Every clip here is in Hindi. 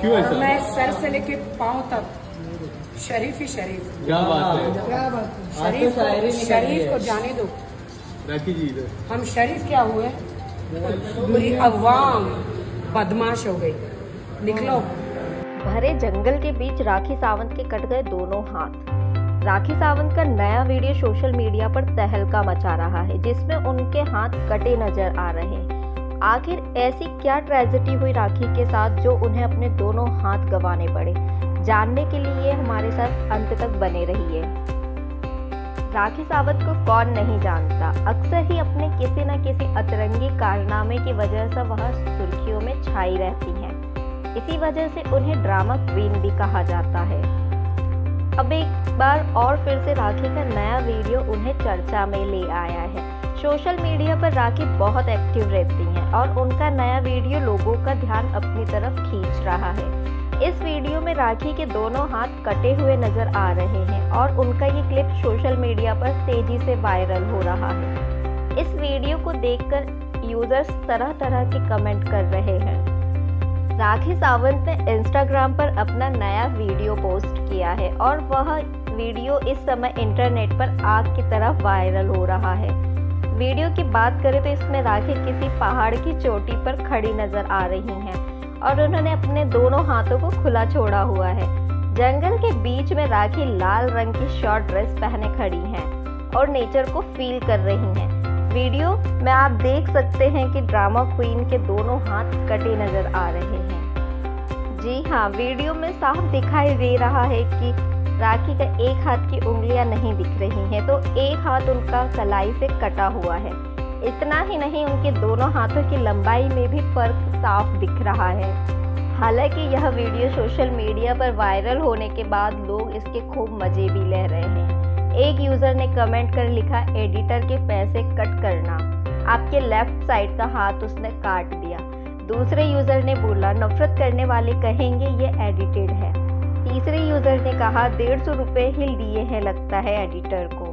क्यों ऐसा? मैं सर से लेके पाँव तक शरीफ ही शरीफ। क्या बात है? क्या शरीफ को शरीफ को जाने दो। राखी जी हम शरीफ क्या हुए? पूरी अवाम बदमाश हो गई। निकलो। भरे जंगल के बीच राखी सावंत के कट गए दोनों हाथ। राखी सावंत का नया वीडियो सोशल मीडिया पर तहलका मचा रहा है जिसमें उनके हाथ कटे नज़र आ रहे हैं। आखिर ऐसी क्या ट्रेजेडी हुई राखी के साथ जो उन्हें अपने दोनों हाथ गंवाने पड़े? जानने के लिए हमारे साथ अंत तक बने रहिए। राखी सावंत को कौन नहीं जानता? अक्सर ही अपने किसी न किसी अतरंगी कारनामे की वजह से वह सुर्खियों में छाई रहती हैं। इसी वजह से उन्हें ड्रामा क्वीन भी कहा जाता है। अब एक बार और फिर से राखी का नया वीडियो उन्हें चर्चा में ले आया है। सोशल मीडिया पर राखी बहुत एक्टिव रहती हैं और उनका नया वीडियो लोगों का ध्यान अपनी तरफ़ खींच रहा है। इस वीडियो में राखी के दोनों हाथ कटे हुए नज़र आ रहे हैं और उनका ये क्लिप सोशल मीडिया पर तेज़ी से वायरल हो रहा है। इस वीडियो को देखकर यूज़र्स तरह तरह के कमेंट कर रहे हैं। राखी सावंत ने इंस्टाग्राम पर अपना नया वीडियो पोस्ट किया है और वह वीडियो इस समय इंटरनेट पर आग की तरह वायरल हो रहा है। वीडियो की बात करें तो इसमें राखी किसी पहाड़ की चोटी पर खड़ी नज़र आ रही हैं और उन्होंने अपने दोनों हाथों को खुला छोड़ा हुआ है। जंगल के बीच में राखी लाल रंग की शॉर्ट ड्रेस पहने खड़ी हैं और नेचर को फील कर रही हैं। वीडियो में आप देख सकते हैं कि ड्रामा क्वीन के दोनों हाथ कटे नज़र आ रहे हैं। जी हाँ वीडियो में साफ़ दिखाई दे रहा है कि राखी का एक हाथ की उंगलियाँ नहीं दिख रही हैं तो एक हाथ उनका कलाई से कटा हुआ है। इतना ही नहीं, उनके दोनों हाथों की लंबाई में भी फ़र्क साफ़ दिख रहा है। हालाँकि यह वीडियो सोशल मीडिया पर वायरल होने के बाद लोग इसके खूब मज़े भी ले रहे हैं। एक यूज़र ने कमेंट कर लिखा, एडिटर के पैसे कट करना। आपके लेफ़्ट साइड का हाथ उसने काट दिया। दूसरे यूज़र ने बोला, नफरत करने वाले कहेंगे ये एडिटेड है। तीसरे यूज़र ने कहा, डेढ़ सौ रुपये ही लिए हैं, लगता है एडिटर को।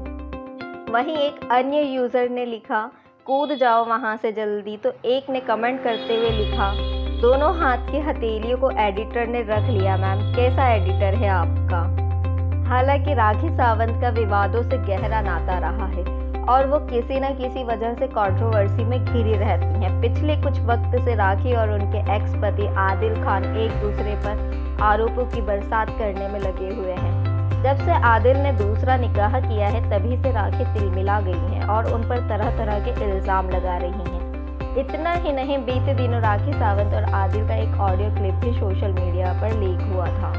वहीं एक अन्य यूज़र ने लिखा, कूद जाओ वहाँ से जल्दी तो एक ने कमेंट करते हुए लिखा, दोनों हाथ की हथेलियों को एडिटर ने रख लिया, मैम। कैसा एडिटर है आपका? हालाँकि राखी सावंत का विवादों से गहरा नाता रहा है, और वो किसी न किसी वजह से कंट्रोवर्सी में घिरी रहती हैं। पिछले कुछ वक्त से राखी और उनके एक्स पति आदिल खान एक दूसरे पर आरोपों की बरसात करने में लगे हुए हैं। जब से आदिल ने दूसरा निकाह किया है, तभी से राखी तिलमिला गई हैं और उन पर तरह तरह के इल्ज़ाम लगा रही हैं। इतना ही नहीं, बीते दिनों राखी सावंत और आदिल का एक ऑडियो क्लिप भी सोशल मीडिया पर लीक हुआ था।